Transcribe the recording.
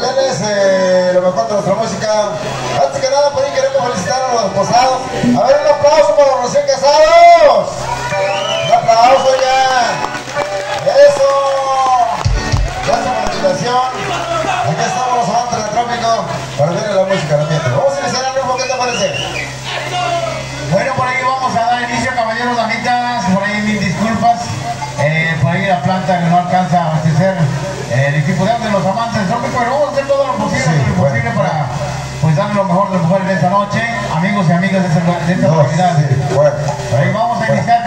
Denles eh, lo mejor de nuestra música. Antes que nada, por ahí queremos felicitar a los posados. A ver, un aplauso para los recién casados. Un aplauso, ya. Eso. Gracias por la invitación. Aquí estamos los amantes del trópico para ver la música ambiente. Vamos a iniciar el ritmo, ¿qué te parece? Bueno, por ahí vamos a dar inicio, caballeros, damitas, por ahí mil disculpas. Eh, por ahí la planta que no alcanza de, No, sí, bueno. Ahí vamos a iniciar